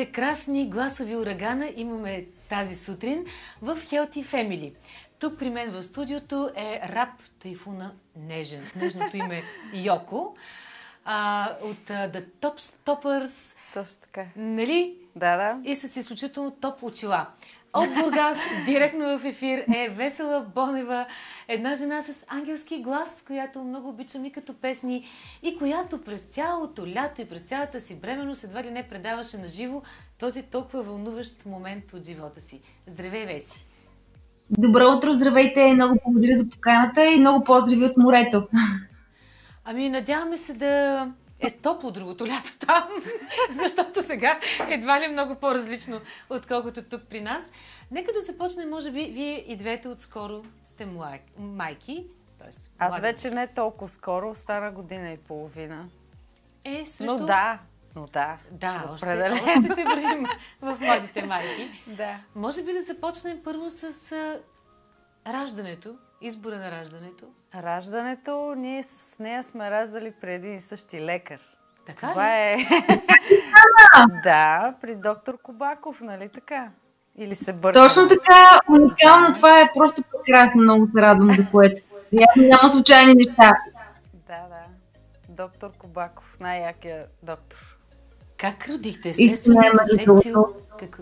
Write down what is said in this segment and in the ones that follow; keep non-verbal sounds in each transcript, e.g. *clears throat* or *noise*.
Прекрасни гласови урагана имаме тази сутрин в Healthy Family. Тук при мен в студиото е раб Тайфуна Нежен. С нежното име *laughs* Йоко. А, от uh, The Top Stoppers. Точно така. Нали? Да, да. И с изключително топ очила. От Бургас, директно в ефир е Весела Бонева, една жена с ангелски глас, която много обичам и като песни и която през цялото лято и през цялата си бременост едва ли не предаваше на живо този толкова вълнуващ момент от живота си. Здравей, Веси! Добро утро, здравейте! Много благодаря за поканата и много поздрави от морето. Ами, надяваме се да е топло другото лято там, *laughs* защото сега едва ли е много по-различно, отколкото тук при нас. Нека да започнем, може би, вие и двете отскоро сте майки. Тоест, Аз млади. вече не толкова скоро, стара година и половина. Е, срещу... Но да, но да. Да, още, още те вървим в младите майки. *laughs* Да. Може би да започнем първо с раждането, избора на раждането. Раждането, ние с нея сме раждали при един и същи лекар. Така Това ли? е... *laughs* да, при доктор Кобаков, нали така? Или се бърка? Точно така, уникално. Това е просто прекрасно. Много се радвам за което. Явно няма случайни неща. Да, да. Доктор Кобаков, най-якия доктор. Как родихте? Естествено, е секцио? Как...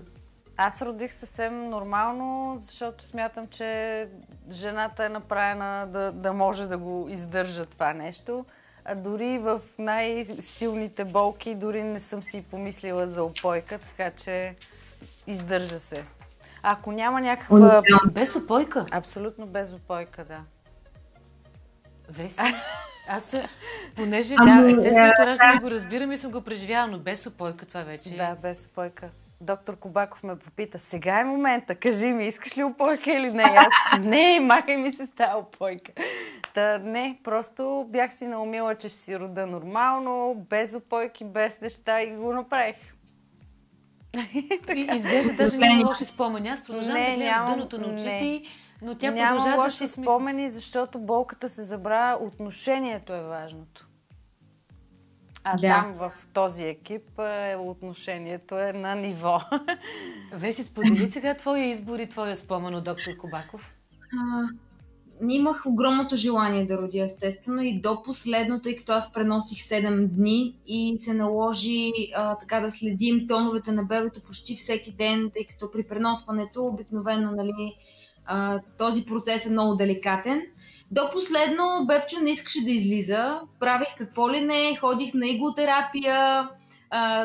Аз родих съвсем нормално, защото смятам, че жената е направена да, да може да го издържа това нещо. А дори в най-силните болки, дори не съм си помислила за опойка, така че издържа се. Ако няма някаква... Без опойка? Абсолютно без опойка, да. Веси, аз, понеже, ами, да, естественото раждане го разбирам и съм го преживяла, но без опойка това вече... Да, без опойка доктор Кобаков ме попита, сега е момента, кажи ми, искаш ли опойка или не? Аз, не, махай ми се с тази опойка. Та, не, просто бях си наумила, че ще си рода нормално, без опойки, без неща и го направих. *laughs* и изглежда даже няма лоши спомени. Аз продължавам да гледам дъното на очите но тя Няма продължава лоши да се спомени, защото болката се забравя, отношението е важното. А да. там в този екип е, отношението е на ниво. *laughs* Веси, сподели сега твоя избор и твоя спомен от доктор Кобаков. А, имах огромното желание да родя, естествено, и до последно, тъй като аз преносих 7 дни и се наложи а, така да следим тоновете на бебето почти всеки ден, тъй като при преносването обикновено нали, а, този процес е много деликатен. До последно Бепчо не искаше да излиза. Правих какво ли не, ходих на иглотерапия,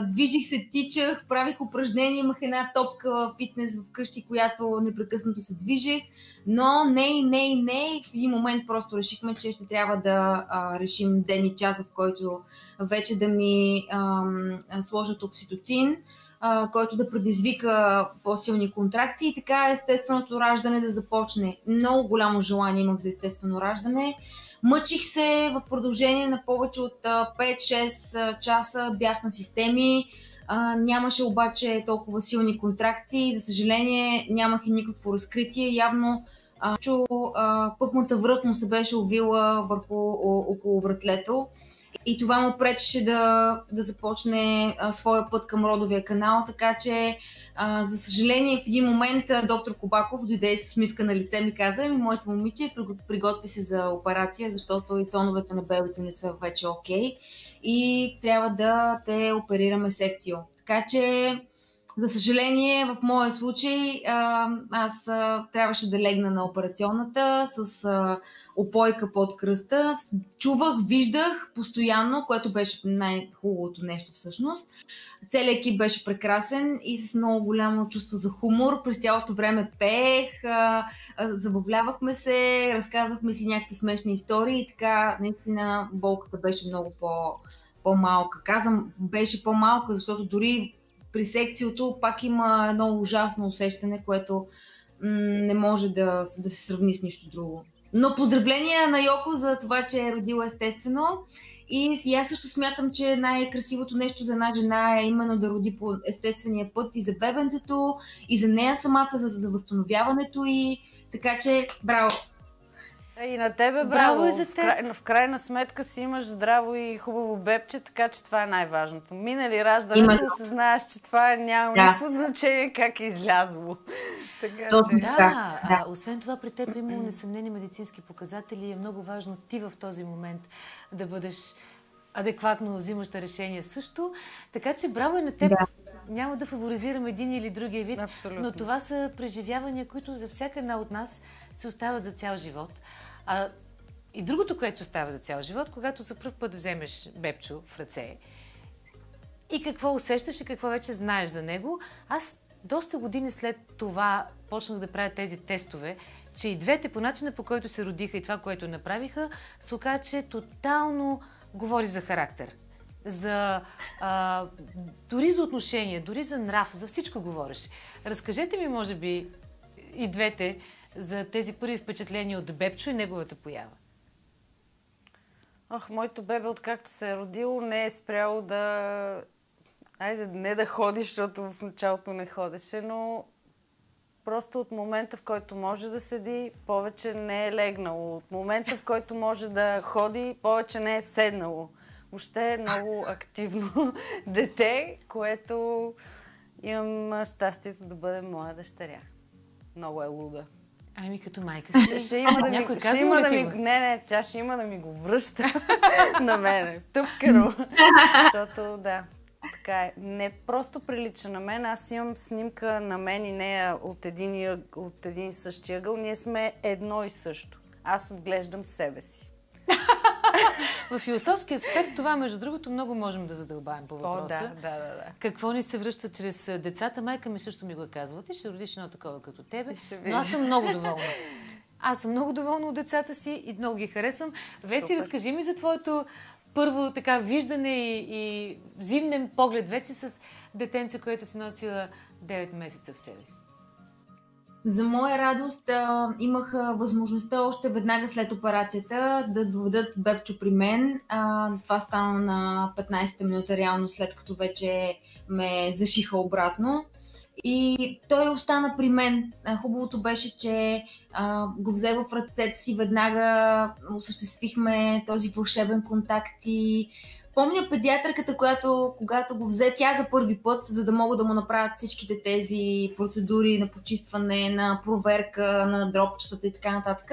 движих се, тичах, правих упражнения, имах една топка в фитнес вкъщи, която непрекъснато се движех. Но не, не, не. В един момент просто решихме, че ще трябва да а, решим ден и час, в който вече да ми а, сложат окситоцин който да предизвика по-силни контракции и така естественото раждане да започне. Много голямо желание имах за естествено раждане. Мъчих се в продължение на повече от 5-6 часа, бях на системи, а, нямаше обаче толкова силни контракции. За съжаление, нямах и никакво разкритие. Явно а, чу, а, връх му се беше увила върху около вратлето и това му пречеше да, да започне а, своя път към родовия канал, така че а, за съжаление в един момент а, доктор Кобаков дойде с усмивка на лице ми каза, ми моето момиче приготви се за операция, защото и тоновете на бебето не са вече окей okay, и трябва да те оперираме секцио. Така че за съжаление, в моя случай аз трябваше да легна на операционната с опойка под кръста. Чувах, виждах постоянно, което беше най-хубавото нещо всъщност. Целият екип беше прекрасен и с много голямо чувство за хумор. През цялото време пеех, забавлявахме се, разказвахме си някакви смешни истории и така наистина болката беше много по- по-малка. Казвам, беше по-малка, защото дори при секциото пак има едно ужасно усещане, което не може да, да се сравни с нищо друго. Но поздравления на Йоко за това, че е родила естествено. И аз също смятам, че най-красивото нещо за една жена е именно да роди по естествения път и за бебенцето, и за нея самата, за, за възстановяването и така че браво! И на тебе браво. Браво и за В, теб. край, в крайна сметка си имаш здраво и хубаво бебче, така че това е най-важното. Минали раждането, Именно. осъзнаеш, че това няма Да. никакво значение как е излязло. *laughs* така Точно че... Да, Така, а, да. освен това при теб има несъмнени медицински показатели и е много важно ти в този момент да бъдеш адекватно взимаща решение също. Така че браво и на теб. Да. Няма да фаворизирам един или другия вид, Абсолютно. но това са преживявания, които за всяка една от нас се остават за цял живот. А, и другото, което се остава за цял живот, когато за първ път вземеш бебчо в ръце и какво усещаш и какво вече знаеш за него. Аз доста години след това почнах да правя тези тестове, че и двете по начина по който се родиха и това, което направиха, се оказа, че тотално говори за характер. За, а, дори за отношения, дори за нрав, за всичко говореше. Разкажете ми, може би, и двете за тези първи впечатления от Бебчо и неговата поява. Ох, моето бебе, откакто се е родило, не е спряло да... Айде, не да ходи, защото в началото не ходеше, но просто от момента, в който може да седи, повече не е легнало. От момента, в който може да ходи, повече не е седнало. Въобще е много активно *laughs* дете, което имам щастието да бъде моя дъщеря. Много е луда. Ами като майка си. Ще, ще има да ми, ще има да ми, не, не, тя ще има да ми го връща *laughs* на мене. Тъпкаро. *laughs* Защото, да, така е. Не просто прилича на мен. Аз имам снимка на мен и нея от един, от един и същи ъгъл. Ние сме едно и също. Аз отглеждам себе си. В философски аспект това, между другото, много можем да задълбаем по О, въпроса. да, да, да, да. Какво ни се връща чрез децата? Майка ми също ми го е казвала. Ти ще родиш едно такова като тебе. Но аз съм много доволна. Аз съм много доволна от децата си и много ги харесвам. Веси, разкажи ми за твоето първо така виждане и, и зимнен поглед вече с детенце, което си носила 9 месеца в себе си. За моя радост имах възможността още веднага след операцията да доведат Бебчо при мен. Това стана на 15-та минута, реално след като вече ме зашиха обратно. И той остана при мен. Хубавото беше, че а, го взе в ръцете си, веднага осъществихме този вълшебен контакт и Помня педиатрката, която когато го взе тя за първи път, за да могат да му направят всичките тези процедури на почистване, на проверка на дропчетата и така нататък,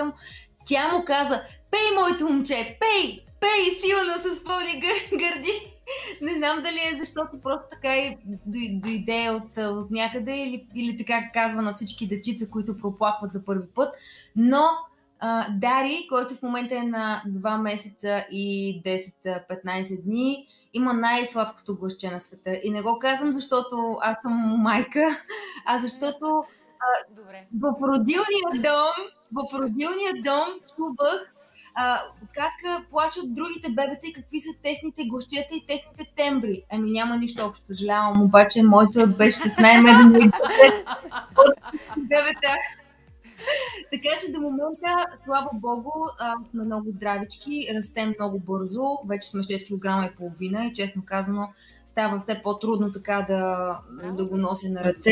тя му каза, пей, моето момче, пей, пей, силно с пълни гър- гърди. Не знам дали е защото просто така и дой- дойде от, от някъде или, или така казва на всички дечица, които проплакват за първи път. Но а, Дари, който в момента е на 2 месеца и 10-15 дни, има най-сладкото гласче на света. И не го казвам, защото аз съм майка, а защото Добре. в родилния дом, в родилния дом чувах а, как а, плачат другите бебета и какви са техните гласчета и техните тембри. Ами няма нищо общо, съжалявам, обаче моето беше с най-медения *laughs* глас от бебета. Така че до момента, слава богу, сме много здравички, растем много бързо, вече сме 6 кг и половина и честно казано става все по-трудно така да, да го нося на ръце.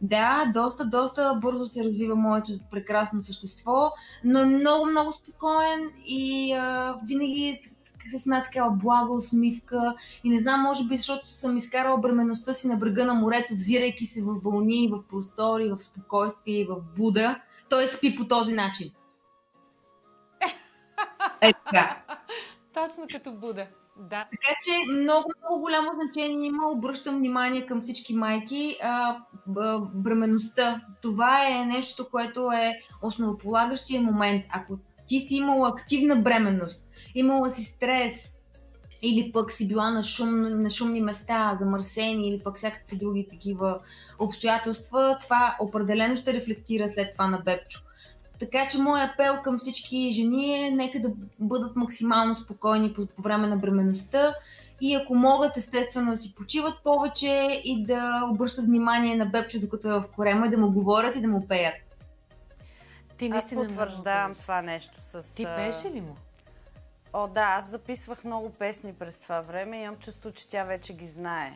Да, доста, доста бързо се развива моето прекрасно същество, но е много, много спокоен и а, винаги с една такава блага усмивка и не знам, може би защото съм изкарала бременността си на брега на морето, взирайки се в вълни, в простори, в спокойствие и в Буда. Той спи по този начин. Е така. Точно като Буда. Да. Така че много, много голямо значение има. Обръщам внимание към всички майки. А, бременността. Това е нещо, което е основополагащия момент. Ако ти си имала активна бременност, имала си стрес, или пък си била на, шум, на шумни места, замърсени, или пък всякакви други такива обстоятелства, това определено ще рефлектира след това на бебчо. Така че моят апел към всички жени е нека да бъдат максимално спокойни по, по време на бременността и ако могат естествено да си почиват повече и да обръщат внимание на бебчо докато е в корема и да му говорят и да му пеят. Ти Аз потвърждавам това нещо с... Ти а, пееше ли му? О, да, аз записвах много песни през това време и имам чувство, че тя вече ги знае.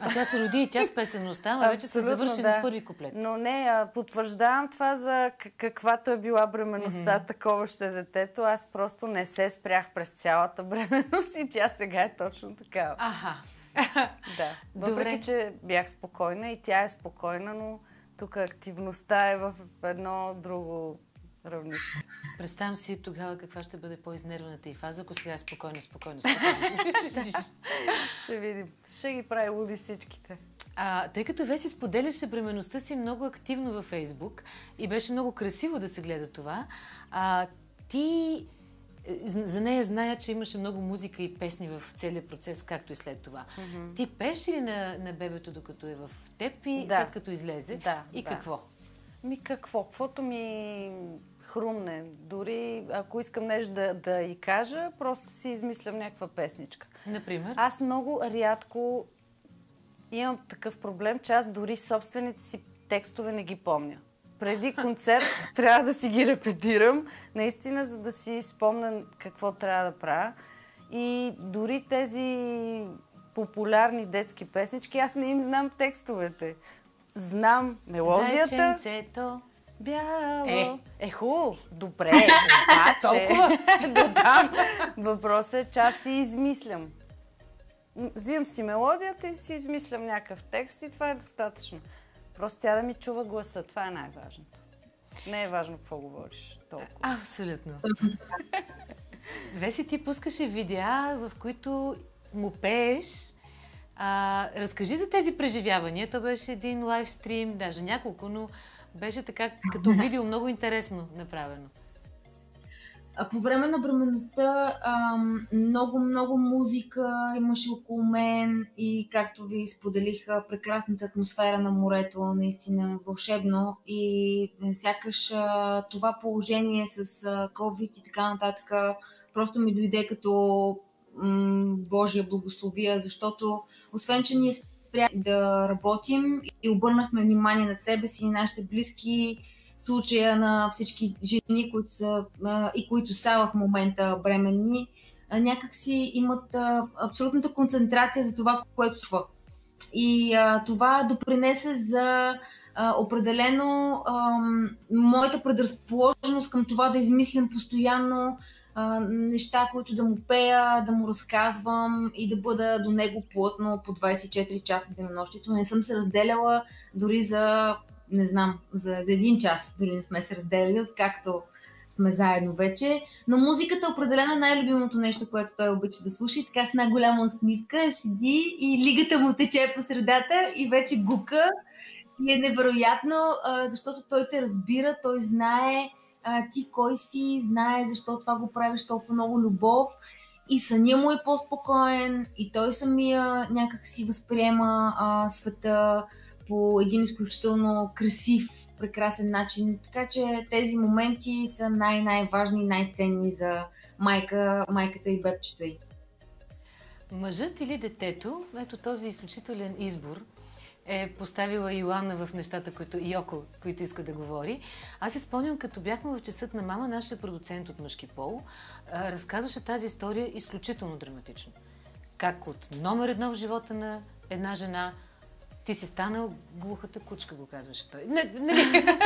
А тя се роди и тя с песеността, ама вече се завърши да. на първи куплет. Но не, а, потвърждавам това за каквато е била бременността, mm-hmm. такова ще е детето. Аз просто не се спрях през цялата бременност и тя сега е точно такава. Аха. да. Въпреки, Добре. че бях спокойна и тя е спокойна, но тук активността е в едно друго равнище. Представям си тогава каква ще бъде по-изнервената и фаза, ако сега е спокойно, спокойно, спокойно. *laughs* ще видим. Ще ги прави луди всичките. А, тъй като Веси споделяше бременността си много активно във Фейсбук и беше много красиво да се гледа това, а, ти за нея зная, че имаше много музика и песни в целия процес, както и след това. Mm-hmm. Ти пееш ли на, на бебето, докато е в теб и да. след като излезе? Да. И да. какво? Ми какво? Каквото ми хрумне. Дори ако искам нещо да, да и кажа, просто си измислям някаква песничка. Например? Аз много рядко имам такъв проблем, че аз дори собствените си текстове не ги помня. Преди концерт трябва да си ги репетирам, наистина, за да си спомня какво трябва да правя. И дори тези популярни детски песнички, аз не им знам текстовете. Знам мелодията. Зайченцето. Бяло. Е, е хубаво. Добре, обаче. *laughs* до там. *laughs* Въпросът е, че аз си измислям. Взимам си мелодията и си измислям някакъв текст и това е достатъчно. Просто тя да ми чува гласа. Това е най-важното. Не е важно какво говориш толкова. Абсолютно. *laughs* Веси, ти пускаше видеа, в които му пееш. А, разкажи за тези преживявания. То беше един лайвстрим, даже няколко, но беше така като видео много интересно направено. По време на бременността много, много музика имаше около мен и както ви споделих, прекрасната атмосфера на морето, наистина вълшебно. И сякаш това положение с COVID и така нататък просто ми дойде като Божия благословия, защото освен, че ние спря да работим и обърнахме внимание на себе си и нашите близки, случая на всички жени, които са и които са в момента бременни, някак си имат абсолютната концентрация за това, което случва. И а, това допринесе за определено моята предразположеност към това да измислям постоянно неща, които да му пея, да му разказвам и да бъда до него плътно по 24 часа денонощието. Не съм се разделяла дори за не знам, за, за един час дори не сме се разделили, откакто сме заедно вече. Но музиката е определено най-любимото нещо, което той обича да слуша. И така с една голяма усмивка седи и лигата му тече по средата и вече гука. И е невероятно, защото той те разбира, той знае ти кой си, знае защо това го правиш толкова много любов. И съня му е по-спокоен, и той самия някак си възприема а, света по един изключително красив, прекрасен начин. Така че тези моменти са най-най-важни и най-ценни за майка, майката и бебчето й. Мъжът или детето, ето този изключителен избор е поставила Йоанна в нещата, които Йоко, които иска да говори. Аз се спомням, като бяхме в часът на мама, нашия продуцент от мъжки пол, разказваше тази история изключително драматично. Как от номер едно в живота на една жена ти си станал глухата кучка, го казваше той. Не, не, не. *laughs*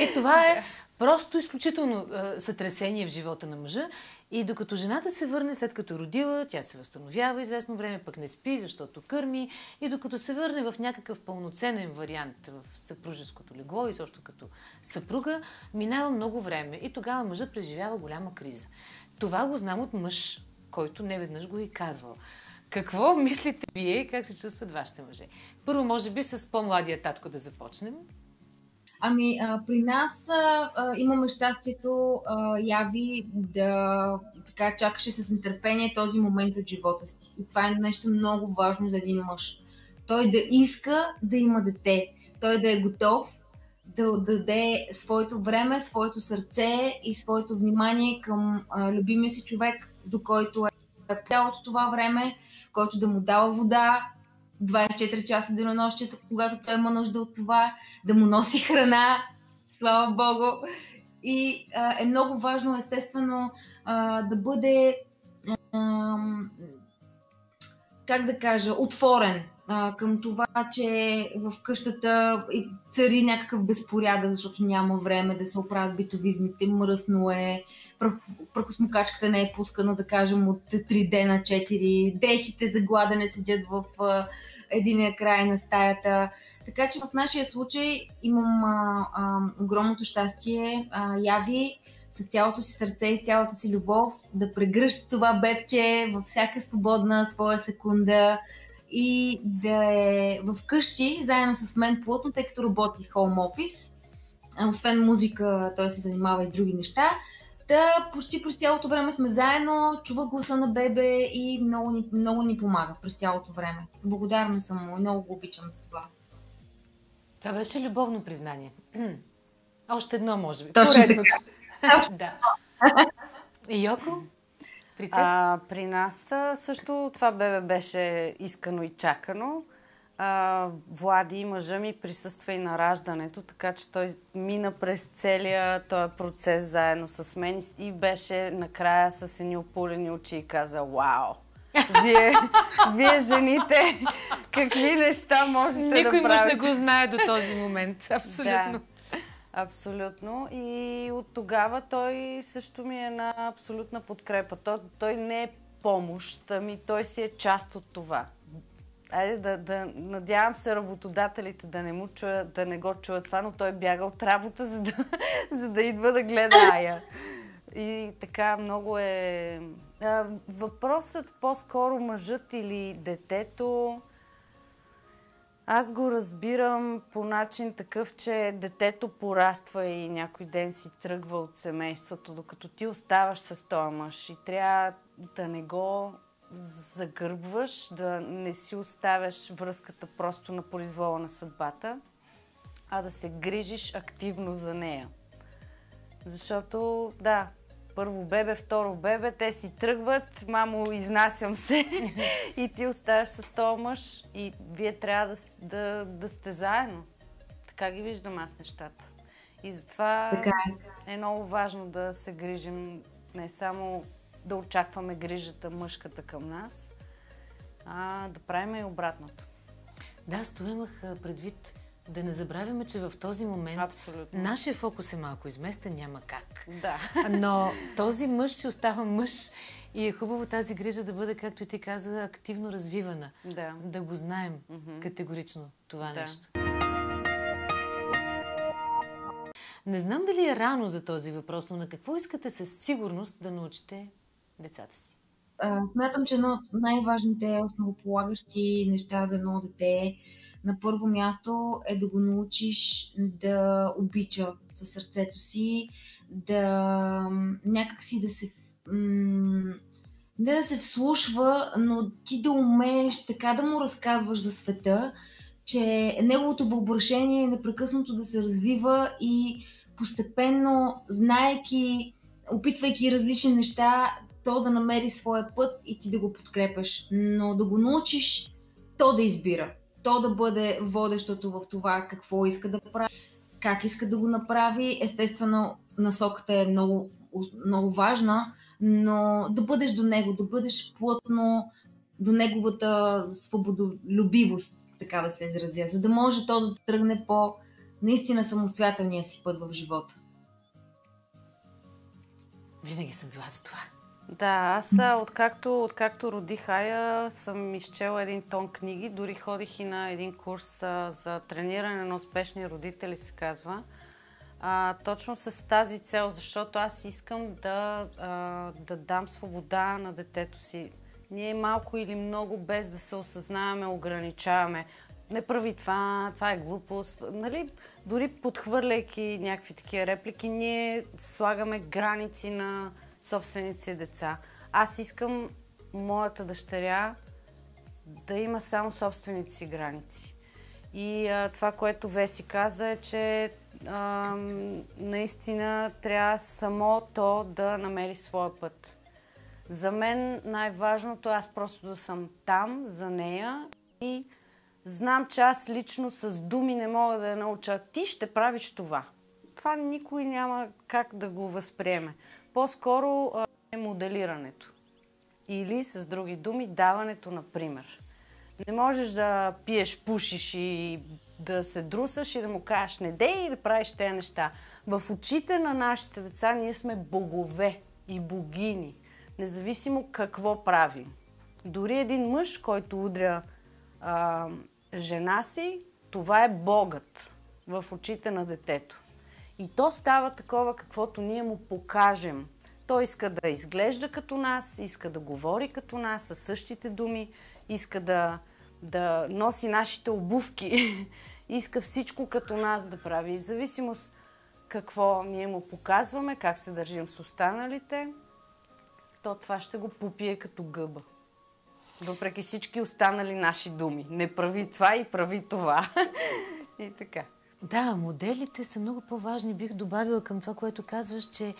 И това е просто изключително а, сътресение в живота на мъжа. И докато жената се върне, след като родила, тя се възстановява известно време, пък не спи, защото кърми. И докато се върне в някакъв пълноценен вариант в съпружеското легло и също като съпруга, минава много време. И тогава мъжът преживява голяма криза. Това го знам от мъж, който не веднъж го и казвал. Какво мислите вие и как се чувстват вашите мъже? Първо, може би, с по-младия татко да започнем. Ами, а, при нас а, а, имаме щастието а, Яви да така чакаше с нетърпение този момент от живота си. И това е нещо много важно за един мъж. Той да иска да има дете. Той да е готов да даде своето време, своето сърце и своето внимание към а, любимия си човек, до който е цялото това време, който да му дава вода 24 часа денонощието, когато той има нужда от това, да му носи храна, слава Богу. И а, е много важно, естествено, а, да бъде, а, как да кажа, отворен към това, че в къщата цари някакъв безпорядък, защото няма време да се оправят битовизмите, мръсно е, прахосмокачката не е пускана, да кажем, от 3 дена на 4, дрехите за гладене седят в единия край на стаята. Така че в нашия случай имам а, а, огромното щастие, а, Яви, с цялото си сърце и цялата си любов да прегръща това бебче във всяка свободна своя секунда, и да е вкъщи заедно с мен плътно, тъй като работи хоум офис. Освен музика, той се занимава и с други неща. Та почти през цялото време сме заедно, чува гласа на бебе и много ни, много ни помага през цялото време. Благодарна съм му и много го обичам за това. Това беше любовно признание. *clears throat* Още едно, може би. Точно Поредното. *laughs* да. Йоко? При, теб? а, при нас също това бебе беше искано и чакано. А, Влади, мъжа ми, присъства и на раждането, така че той мина през целия този процес заедно с мен и беше накрая с едни опулени очи и каза «Вау!» Вие, вие жените, какви неща можете Никой да правите? Никой мъж не го знае до този момент. *laughs* Абсолютно. Да. Абсолютно. И от тогава той също ми е на абсолютна подкрепа. Той, той не е помощ, ами той си е част от това. Айде да, да надявам се работодателите да не, му чуя, да не го чуят това, но той бяга от работа, за да, *laughs* за да идва да гледа Ая. И така много е... Въпросът по-скоро мъжът или детето аз го разбирам по начин такъв, че детето пораства и някой ден си тръгва от семейството, докато ти оставаш с този мъж и трябва да не го загърбваш, да не си оставяш връзката просто на произвола на съдбата, а да се грижиш активно за нея. Защото, да, първо бебе, второ бебе, те си тръгват, мамо, изнасям се *laughs* и ти оставаш с този мъж и вие трябва да, да, да сте заедно. Така ги виждам аз нещата. И затова така е. е много важно да се грижим, не само да очакваме грижата мъжката към нас, а да правим и обратното. Да, аз това имах предвид да не забравяме, че в този момент Абсолютно. нашия фокус е малко изместен, няма как. Да. *laughs* Но този мъж ще остава мъж и е хубаво тази грижа да бъде, както и ти каза, активно развивана. Да. Да го знаем mm-hmm. категорично това да. нещо. Не знам дали е рано за този въпрос, но на какво искате със сигурност да научите децата си? Смятам, че едно от най-важните основополагащи неща за едно дете е на първо място е да го научиш да обича със сърцето си, да някакси да се не да се вслушва, но ти да умееш така да му разказваш за света, че неговото въображение е непрекъснато да се развива и постепенно, знаеки, опитвайки различни неща, то да намери своя път и ти да го подкрепяш. Но да го научиш то да избира то да бъде водещото в това какво иска да прави, как иска да го направи. Естествено, насоката е много, много важна, но да бъдеш до него, да бъдеш плътно до неговата свободолюбивост, така да се изразя, за да може то да тръгне по наистина самостоятелния си път в живота. Винаги съм била за това. Да, аз откакто, откакто родих Ая съм изчела един тон книги, дори ходих и на един курс а, за трениране на успешни родители, се казва. А, точно с тази цел, защото аз искам да, а, да дам свобода на детето си. Ние малко или много, без да се осъзнаваме, ограничаваме. Не прави това, това е глупост. Нали? Дори подхвърляйки някакви такива реплики, ние слагаме граници на собствените деца. Аз искам моята дъщеря да има само собствените си граници. И а, това, което Веси каза е, че а, наистина трябва само то да намери своя път. За мен най-важното е аз просто да съм там за нея и знам, че аз лично с думи не мога да я науча. Ти ще правиш това. Това никой няма как да го възприеме. По-скоро е моделирането. Или, с други думи, даването на пример. Не можеш да пиеш, пушиш и да се друсаш и да му кажеш не дей и да правиш тези неща. В очите на нашите деца ние сме богове и богини, независимо какво правим. Дори един мъж, който удря а, жена си, това е Богът в очите на детето. И то става такова, каквото ние му покажем. Той иска да изглежда като нас, иска да говори като нас, със същите думи, иска да, да носи нашите обувки, *laughs* иска всичко като нас да прави. И в зависимост какво ние му показваме, как се държим с останалите, то това ще го попие като гъба. Въпреки всички останали наши думи. Не прави това и прави това. *laughs* и така. Да, моделите са много по-важни. Бих добавила към това, което казваш, че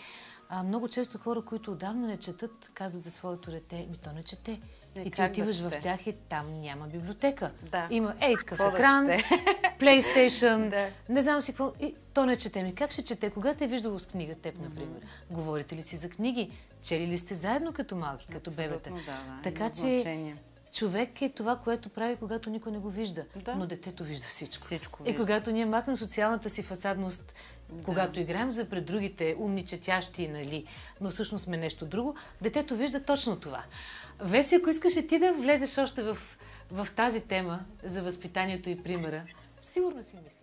а, много често хора, които отдавна не четат, казват за своето дете, ми то не чете. Не, и ти как да отиваш в тях и там няма библиотека. Да. Има ей такъв да екран, чете? *laughs* PlayStation, Да. не знам си какво. И то не чете. Ми как ще чете? Кога те е виждало с книга теб, например? Говорите ли си за книги? Чели ли сте заедно като малки, като бебета? Абсолютно, да, да. Така че. Човек е това, което прави, когато никой не го вижда. Да. Но детето вижда всичко. Всичко И вижда. когато ние макнем социалната си фасадност, когато играем за пред другите умни, четящи, нали, но всъщност сме нещо друго, детето вижда точно това. Веси, ако искаш и ти да влезеш още в, в тази тема за възпитанието и примера, сигурно си мисля.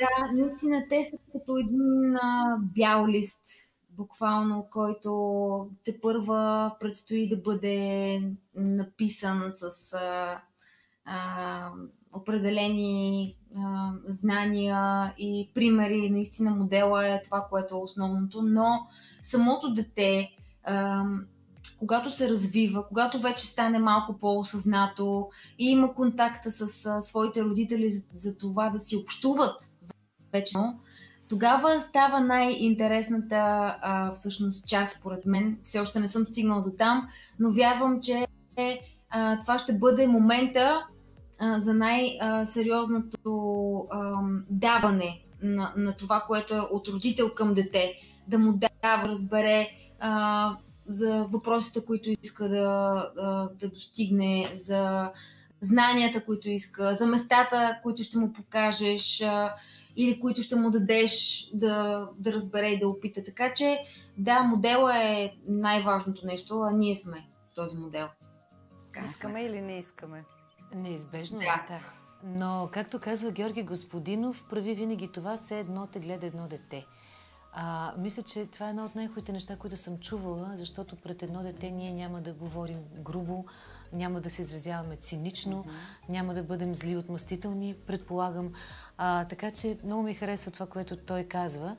Да, наистина те са като един а, бял лист, буквално, който те първа предстои да бъде написан с а, а, определени а, знания и примери. Наистина модела е това, което е основното, но самото дете, а, когато се развива, когато вече стане малко по-осъзнато и има контакта с а, своите родители за, за това да си общуват вече, тогава става най-интересната а, всъщност част, според мен. Все още не съм стигнала до там, но вярвам, че а, това ще бъде момента а, за най-сериозното а, даване на, на това, което е от родител към дете. Да му дава, разбере а, за въпросите, които иска да, да, да достигне, за знанията, които иска, за местата, които ще му покажеш а, или които ще му дадеш да, да разбере и да опита. Така че, да, модела е най-важното нещо, а ние сме този модел. Така Искаме или не искаме? Неизбежно Да. е. Но, както казва Георги Господинов, прави винаги това, все едно те гледа едно дете. А, мисля, че това е едно от най-хубавите неща, които съм чувала, защото пред едно дете ние няма да говорим грубо, няма да се изразяваме цинично, няма да бъдем зли отмъстителни, предполагам. А, така че много ми харесва това, което той казва.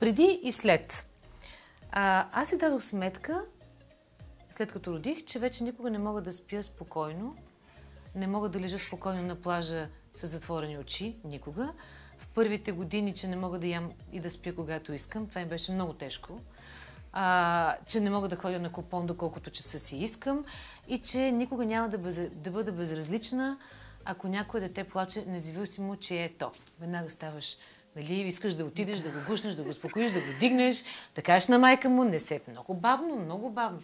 Преди и след. А, аз си дадох сметка, след като родих, че вече никога не мога да спя спокойно, не мога да лежа спокойно на плажа с затворени очи, никога. Първите години, че не мога да ям и да спя когато искам, това ми беше много тежко. А, че не мога да ходя на купон, доколкото часа си искам и че никога няма да, без, да бъда безразлична, ако някое дете плаче, независимо, че е то. Веднага ставаш Нали, искаш да отидеш, да го гушнеш, да го успокоиш, да го дигнеш, да кажеш на майка му, не се. Много бавно, много бавно.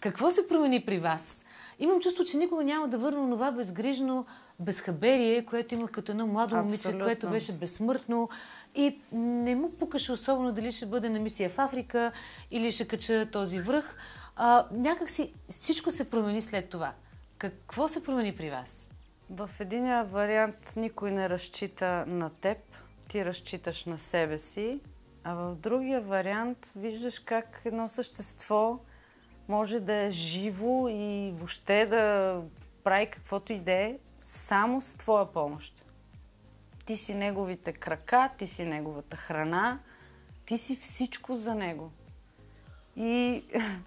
Какво се промени при вас? Имам чувство, че никога няма да върна това безгрижно безхаберие, което имах като едно младо момиче, Абсолютно. което беше безсмъртно и не му пукаше особено дали ще бъде на мисия в Африка или ще кача този връх. А, някак си всичко се промени след това. Какво се промени при вас? В единия вариант никой не разчита на теб, ти разчиташ на себе си, а в другия вариант виждаш как едно същество може да е живо и въобще да прави каквото и да е, само с твоя помощ. Ти си неговите крака, ти си неговата храна, ти си всичко за него. И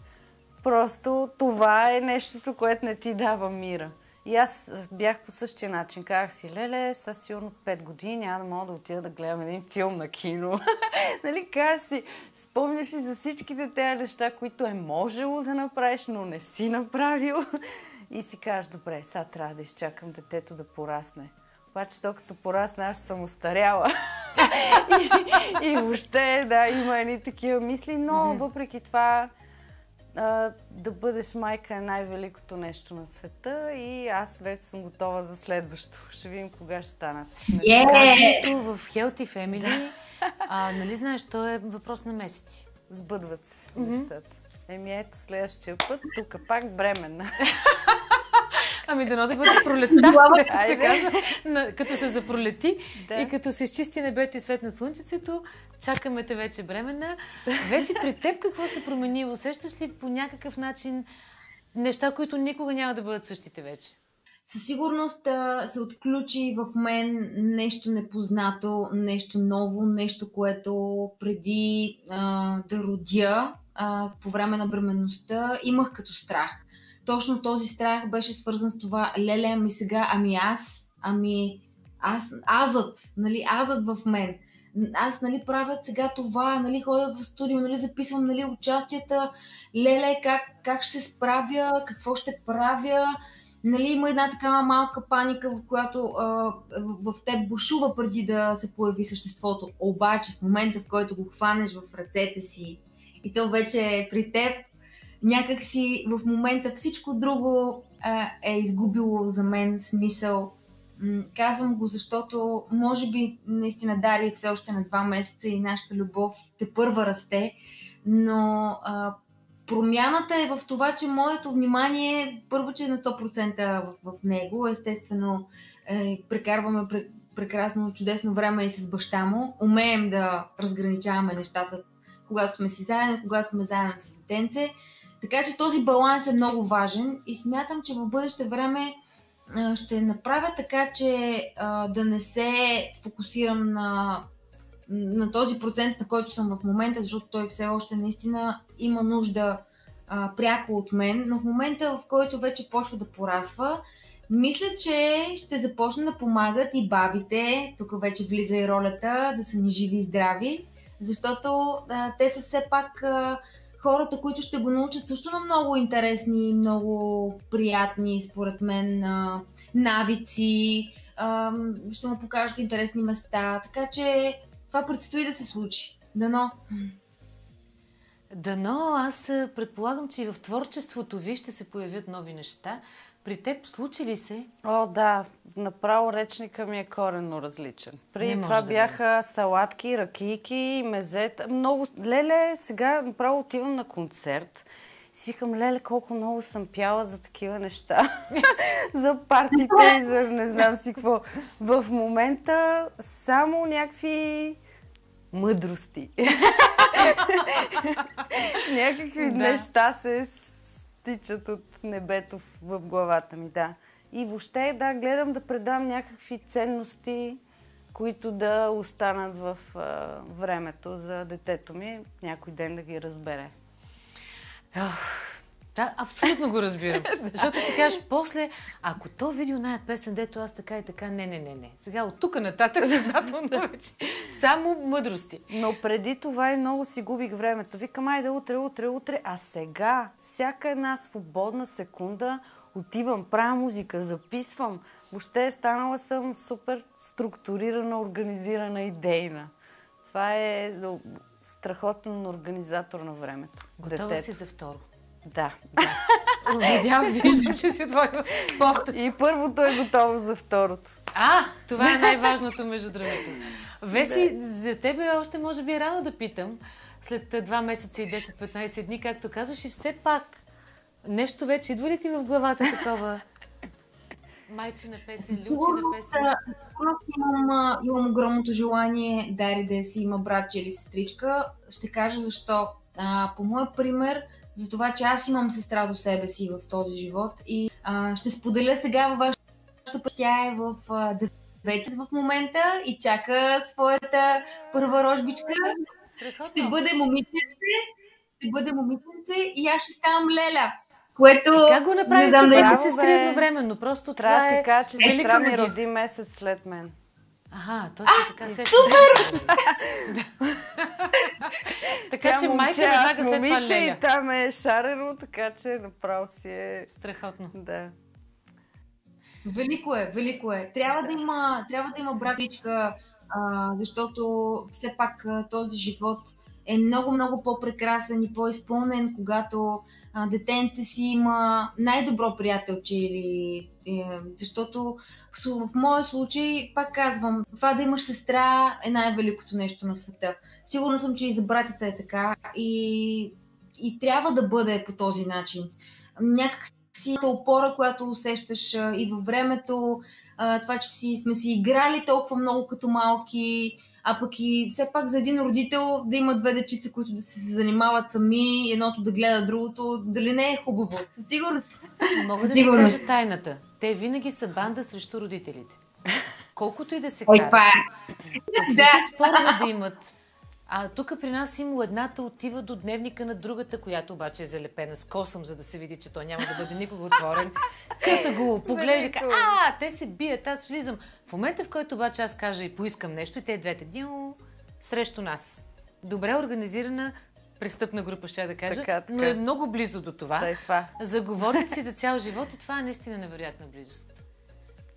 *laughs* просто това е нещото, което не ти дава мира. И аз бях по същия начин. Казах си, леле, са сигурно 5 години няма да мога да отида да гледам един филм на кино. *laughs* нали, казваш си, спомняш си за всичките тези неща, които е можело да направиш, но не си направил. *laughs* И си кажеш, добре, сега трябва да изчакам детето да порасне. Обаче, то като порасне, аз съм устаряла. *laughs* и, и въобще, да, има едни такива мисли, но въпреки това а, да бъдеш майка е най-великото нещо на света и аз вече съм готова за следващо. *laughs* Ще видим кога ще станат. Yeah! в Healthy Family, а, нали знаеш, то е въпрос на месеци. Сбъдват се mm-hmm. нещата. Еми ето следващия път, тук пак бременна. *laughs* Ами да да бъде пролетта, да се казва, на, като се запролети да. и като се изчисти небето и свет на слънчицето, чакаме те вече бременна. Веси, при теб какво се промени? Усещаш ли по някакъв начин неща, които никога няма да бъдат същите вече? Със сигурност се отключи в мен нещо непознато, нещо ново, нещо, което преди а, да родя а, по време на бременността имах като страх. Точно този страх беше свързан с това, леле, ами сега, ами аз, ами аз, азът, нали, азът в мен. Аз, нали, правя сега това, нали, ходя в студио, нали, записвам, нали, участията, леле, как, как ще се справя, какво ще правя, нали, има една такава малка паника, в която а, в теб бушува преди да се появи съществото. Обаче в момента, в който го хванеш в ръцете си и то вече е при теб, някак си в момента всичко друго а, е изгубило за мен смисъл. Казвам го, защото може би наистина Дария все още на два месеца и нашата любов те първа расте, но а, промяната е в това, че моето внимание първо, че е на 100% в, в него. Естествено, е, прекарваме прекрасно, чудесно време и с баща му. Умеем да разграничаваме нещата, когато сме си заедно, когато сме заедно с детенце. Така че този баланс е много важен и смятам, че в бъдеще време ще направя така, че да не се фокусирам на, на този процент, на който съм в момента, защото той все още наистина има нужда пряко от мен, но в момента, в който вече почва да порасва, мисля, че ще започна да помагат и бабите, тук вече влиза и ролята, да са ни живи и здрави, защото а, те са все пак а, хората, които ще го научат също на много интересни, много приятни, според мен, навици, ще му покажат интересни места, така че това предстои да се случи. Дано! Дано, аз предполагам, че и в творчеството ви ще се появят нови неща. При теб случи ли се? О, да. Направо речника ми е коренно различен. При това да бяха да. салатки, ракийки, мезета. Много... Леле, сега направо отивам на концерт. Свикам, леле, колко много съм пяла за такива неща. *laughs* за партите и за не знам си какво. В момента само някакви мъдрости. *laughs* Някакви да. неща се стичат от небето в главата ми, да. И въобще, да, гледам да предам някакви ценности, които да останат в а, времето за детето ми, някой ден да ги разбере. Ох, да, абсолютно го разбирам. *laughs* Защото си кажеш после, ако то видео най песен, дето аз така и така, не, не, не, не. Сега от тук нататък съзнателно *laughs* вече. Само мъдрости. Но преди това и много си губих времето. Викам, айде утре, утре, утре. А сега, всяка една свободна секунда, отивам, правя музика, записвам. Въобще станала съм супер структурирана, организирана, идейна. Това е страхотен организатор на времето. Готова детето. си за второ. Да, да. Видявам, виждам, че си отворил портата. И първото е готово за второто. А, това е най-важното, между другото. Веси, да. за тебе още може би е рано да питам. След два месеца и 10-15 дни, както казваш, и все пак нещо вече идва ли ти в главата такова? Майчина песен, лючина песен. Имам, имам огромното желание Дари да си има братче или сестричка. Ще кажа защо. А, по моя пример, за това, че аз имам сестра до себе си в този живот и а, ще споделя сега във вашата тя е в деветец в момента и чака своята първа рожбичка. Ще бъде момиченце, ще бъде момиченце и аз ще ставам Леля. Което... Как го направи да двете сестри едновременно? Просто Трябва това е... така, че сестра ми роди месец след мен. Ага, точно така се Супер! *laughs* *laughs* така че майка веднага след това леля. и там е шарено, така че направо си е... Страхотно. Да. Велико е, велико е. Трябва да, да има, трябва да има братичка, а, защото все пак а, този живот е много, много по-прекрасен и по-изпълнен, когато а, детенце си има най-добро приятелче или защото в, в моя случай, пак казвам, това да имаш сестра е най-великото нещо на света. Сигурна съм, че и за братята е така и, и трябва да бъде по този начин. Някак си опора, която усещаш и във времето, това, че си, сме си играли толкова много като малки, а пък и все пак за един родител да има две дечица, които да се занимават сами, едното да гледа другото, дали не е хубаво? Със сигурност. Мога да ти кажа тайната. Те винаги са банда срещу родителите. Колкото и да се Ой, това е. да. спорове да имат, а тук при нас има едната отива до дневника на другата, която обаче е залепена с косъм, за да се види, че той няма да бъде никога отворен. Къса го, поглежда, а, те се бият, аз влизам. В момента, в който обаче аз кажа и поискам нещо, и те двете дил срещу нас. Добре организирана престъпна група, ще да кажа, така, така. но е много близо до това. Тайфа. Заговорят си за *laughs* цял живот и това е наистина невероятна близост.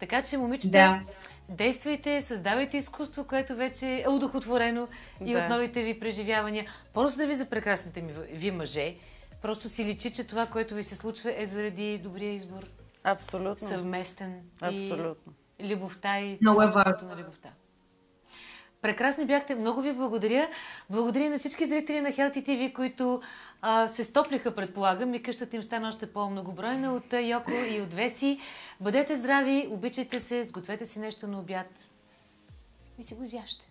Така че, момичета, да. действайте, създавайте изкуство, което вече е удохотворено да. и от новите ви преживявания. Поздрави за прекрасните ми, ви мъже. Просто си личи, че това, което ви се случва е заради добрия избор. Абсолютно. Съвместен. Абсолютно. И любовта и Много е важно. на любовта. Прекрасни бяхте. Много ви благодаря. Благодаря на всички зрители на Healthy TV, които а, се стоплиха, предполагам, и къщата им стана още по-многобройна от Йоко и от Веси. Бъдете здрави, обичайте се, сгответе си нещо на обяд и си го изяще.